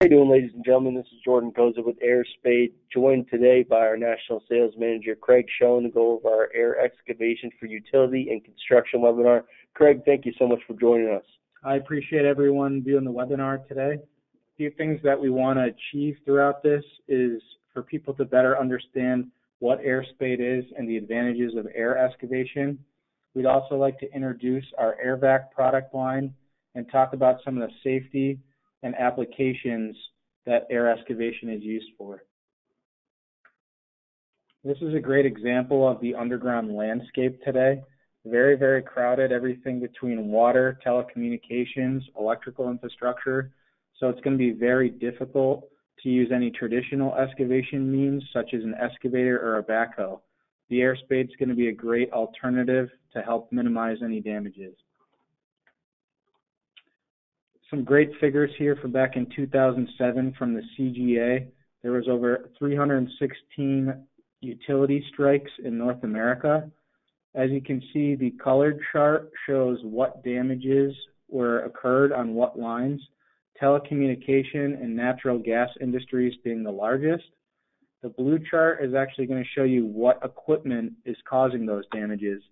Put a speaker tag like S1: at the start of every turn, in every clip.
S1: How you doing, ladies and gentlemen? This is Jordan Koza with Air Spade, joined today by our National Sales Manager, Craig Schoen, to go over our air excavation for utility and construction webinar. Craig, thank you so much for joining us.
S2: I appreciate everyone viewing the webinar today. A few things that we want to achieve throughout this is for people to better understand what air spade is and the advantages of air excavation. We'd also like to introduce our AirVac product line and talk about some of the safety and applications that air excavation is used for. This is a great example of the underground landscape today. Very, very crowded, everything between water, telecommunications, electrical infrastructure. So it's going to be very difficult to use any traditional excavation means such as an excavator or a backhoe. The air spade is going to be a great alternative to help minimize any damages some great figures here from back in 2007 from the CGA. There was over 316 utility strikes in North America. As you can see, the colored chart shows what damages were occurred on what lines. Telecommunication and natural gas industries being the largest. The blue chart is actually going to show you what equipment is causing those damages.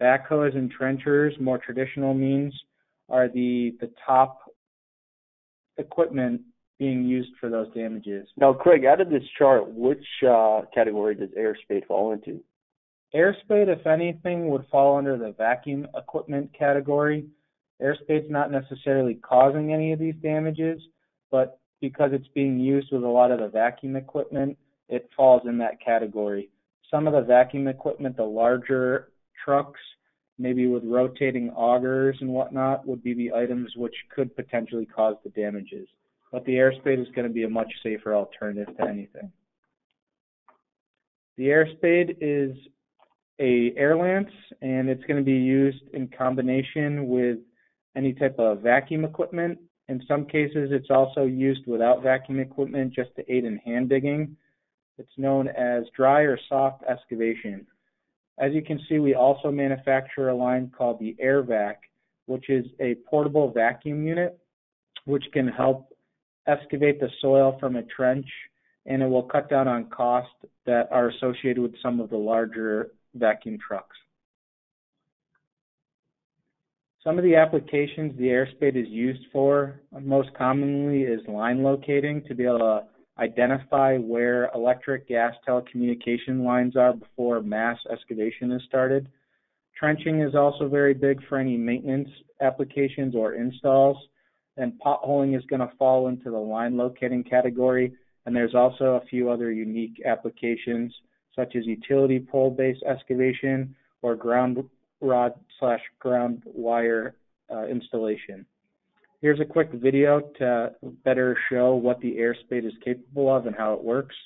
S2: Backhoes and trenchers, more traditional means, are the, the top equipment being used for those damages.
S1: Now, Craig, out of this chart, which uh, category does AirSpade fall into?
S2: AirSpade, if anything, would fall under the vacuum equipment category. AirSpade not necessarily causing any of these damages, but because it's being used with a lot of the vacuum equipment, it falls in that category. Some of the vacuum equipment, the larger trucks, maybe with rotating augers and whatnot, would be the items which could potentially cause the damages. But the AirSpade is going to be a much safer alternative to anything. The AirSpade is a air lance, and it's going to be used in combination with any type of vacuum equipment. In some cases, it's also used without vacuum equipment just to aid in hand digging. It's known as dry or soft excavation. As you can see, we also manufacture a line called the AirVac, which is a portable vacuum unit, which can help excavate the soil from a trench, and it will cut down on costs that are associated with some of the larger vacuum trucks. Some of the applications the AirSpade is used for most commonly is line locating to be able to identify where electric, gas, telecommunication lines are before mass excavation is started. Trenching is also very big for any maintenance applications or installs, and potholing is going to fall into the line locating category. And there's also a few other unique applications such as utility pole-based excavation or ground rod slash ground wire uh, installation. Here's a quick video to better show what the AirSpade is capable of and how it works.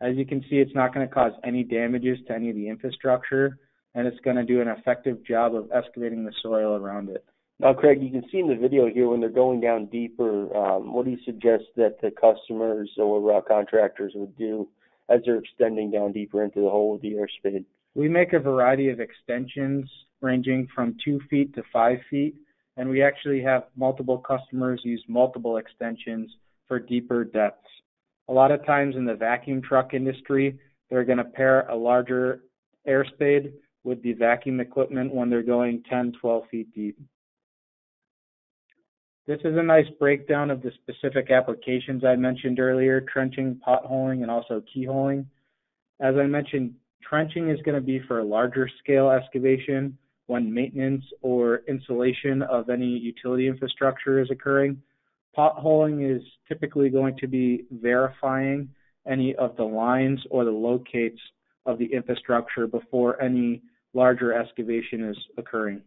S2: As you can see, it's not going to cause any damages to any of the infrastructure, and it's going to do an effective job of excavating the soil around it.
S1: Now, Craig, you can see in the video here when they're going down deeper, um, what do you suggest that the customers or uh, contractors would do as they're extending down deeper into the hole of the AirSpade?
S2: We make a variety of extensions ranging from two feet to five feet and we actually have multiple customers use multiple extensions for deeper depths. A lot of times in the vacuum truck industry, they're going to pair a larger air spade with the vacuum equipment when they're going 10, 12 feet deep. This is a nice breakdown of the specific applications I mentioned earlier, trenching, potholing, and also keyholing. As I mentioned, trenching is going to be for a larger scale excavation when maintenance or installation of any utility infrastructure is occurring. Potholing is typically going to be verifying any of the lines or the locates of the infrastructure before any larger excavation is occurring.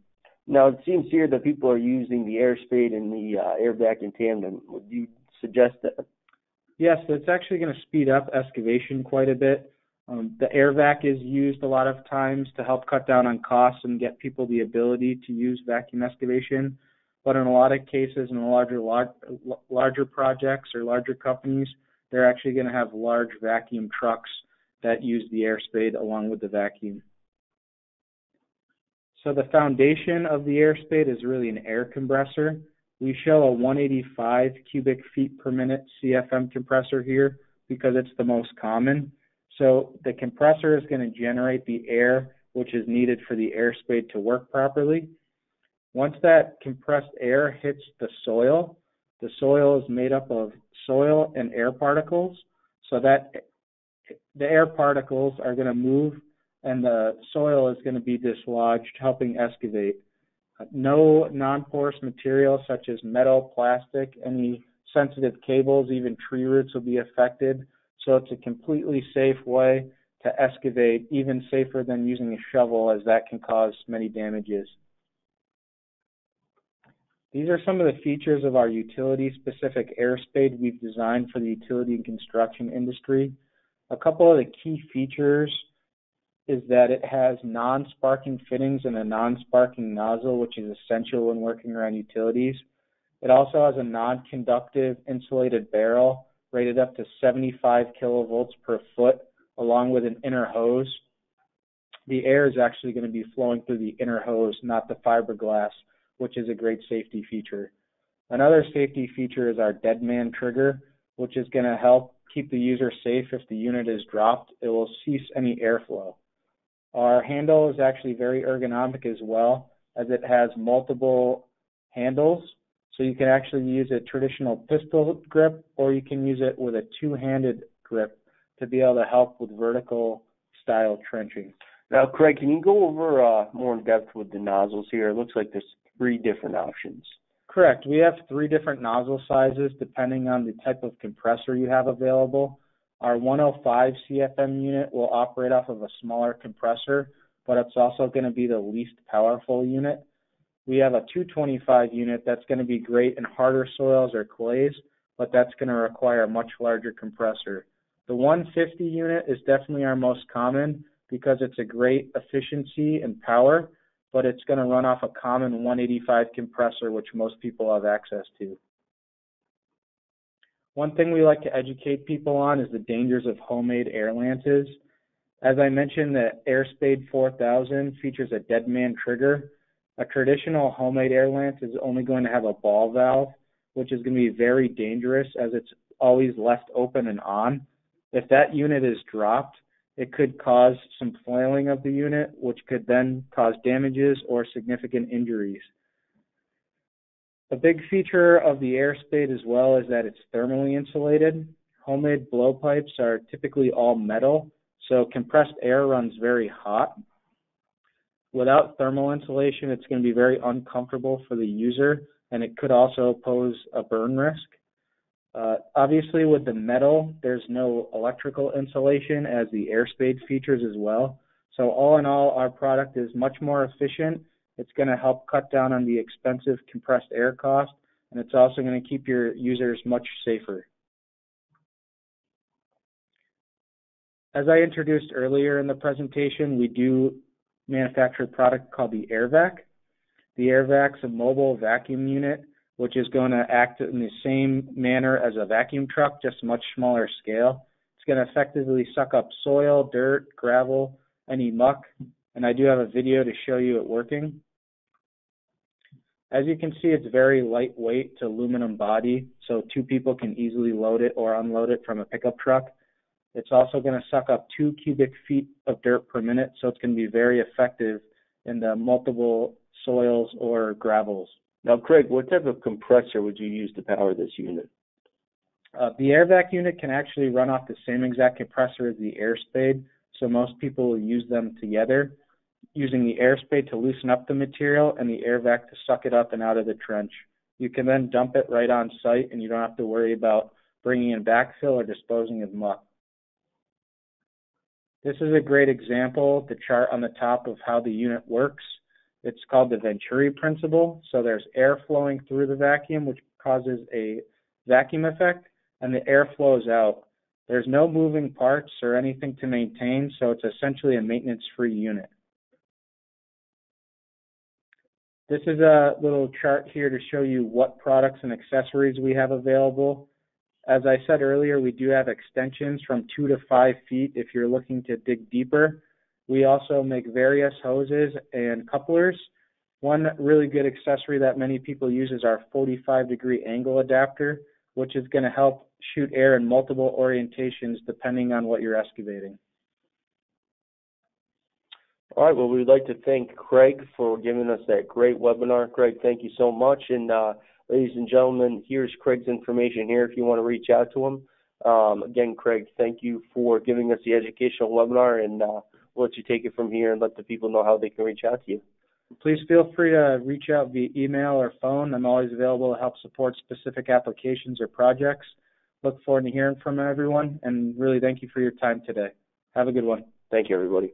S1: Now, it seems here that people are using the air spade and the uh, air vac in tandem. Would you suggest that?
S2: Yes, it's actually going to speed up excavation quite a bit. Um, the AirVac is used a lot of times to help cut down on costs and get people the ability to use vacuum excavation. But in a lot of cases, in larger larger projects or larger companies, they're actually going to have large vacuum trucks that use the air spade along with the vacuum. So the foundation of the air spade is really an air compressor, We show a 185 cubic feet per minute CFM compressor here because it's the most common. So the compressor is going to generate the air which is needed for the air spade to work properly. Once that compressed air hits the soil, the soil is made up of soil and air particles. So that the air particles are going to move and the soil is going to be dislodged, helping excavate. No non-porous material such as metal, plastic, any sensitive cables, even tree roots will be affected. So it's a completely safe way to excavate, even safer than using a shovel as that can cause many damages. These are some of the features of our utility-specific air spade we've designed for the utility and construction industry. A couple of the key features is that it has non-sparking fittings and a non-sparking nozzle, which is essential when working around utilities. It also has a non-conductive insulated barrel rated up to 75 kilovolts per foot, along with an inner hose. The air is actually going to be flowing through the inner hose, not the fiberglass, which is a great safety feature. Another safety feature is our dead man trigger, which is going to help keep the user safe if the unit is dropped. It will cease any airflow. Our handle is actually very ergonomic as well, as it has multiple handles so you can actually use a traditional pistol grip or you can use it with a two-handed grip to be able to help with vertical style trenching.
S1: Now, Craig, can you go over uh, more in depth with the nozzles here? It looks like there's three different options.
S2: Correct. We have three different nozzle sizes depending on the type of compressor you have available. Our 105 CFM unit will operate off of a smaller compressor, but it's also going to be the least powerful unit. We have a 225 unit that's going to be great in harder soils or clays, but that's going to require a much larger compressor. The 150 unit is definitely our most common because it's a great efficiency and power, but it's going to run off a common 185 compressor, which most people have access to. One thing we like to educate people on is the dangers of homemade air lances. As I mentioned, the AirSpade 4000 features a dead man trigger, a traditional homemade air lance is only going to have a ball valve, which is going to be very dangerous as it's always left open and on. If that unit is dropped, it could cause some flailing of the unit, which could then cause damages or significant injuries. A big feature of the air spade as well is that it's thermally insulated. Homemade blowpipes are typically all metal, so compressed air runs very hot Without thermal insulation, it's going to be very uncomfortable for the user, and it could also pose a burn risk. Uh, obviously, with the metal, there's no electrical insulation as the AirSpade features as well. So all in all, our product is much more efficient. It's going to help cut down on the expensive compressed air cost, and it's also going to keep your users much safer. As I introduced earlier in the presentation, we do manufactured product called the AirVac. The AirVac's a mobile vacuum unit, which is going to act in the same manner as a vacuum truck, just much smaller scale. It's going to effectively suck up soil, dirt, gravel, any muck, and I do have a video to show you it working. As you can see, it's very lightweight to aluminum body, so two people can easily load it or unload it from a pickup truck. It's also going to suck up two cubic feet of dirt per minute, so it's going to be very effective in the multiple soils or gravels.
S1: Now, Craig, what type of compressor would you use to power this unit?
S2: Uh, the AirVac unit can actually run off the same exact compressor as the AirSpade, so most people will use them together, using the AirSpade to loosen up the material and the AirVac to suck it up and out of the trench. You can then dump it right on site, and you don't have to worry about bringing in backfill or disposing of muck. This is a great example, the chart on the top of how the unit works. It's called the Venturi principle. So there's air flowing through the vacuum, which causes a vacuum effect, and the air flows out. There's no moving parts or anything to maintain, so it's essentially a maintenance-free unit. This is a little chart here to show you what products and accessories we have available. As I said earlier, we do have extensions from two to five feet if you're looking to dig deeper. We also make various hoses and couplers. One really good accessory that many people use is our 45 degree angle adapter, which is going to help shoot air in multiple orientations depending on what you're excavating.
S1: All right. Well, we'd like to thank Craig for giving us that great webinar. Craig, thank you so much. And uh, ladies and gentlemen, here's Craig's information here if you want to reach out to him. Um, again, Craig, thank you for giving us the educational webinar, and uh, we'll let you take it from here and let the people know how they can reach out to you.
S2: Please feel free to reach out via email or phone. I'm always available to help support specific applications or projects. Look forward to hearing from everyone, and really thank you for your time today. Have a good one.
S1: Thank you, everybody.